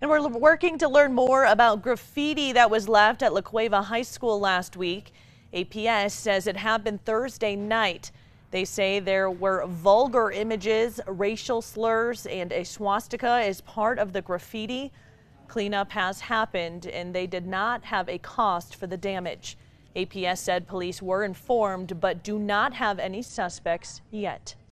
And we're working to learn more about graffiti that was left at La Cueva High School last week. APS says it happened Thursday night. They say there were vulgar images, racial slurs, and a swastika as part of the graffiti. Cleanup has happened, and they did not have a cost for the damage. APS said police were informed but do not have any suspects yet.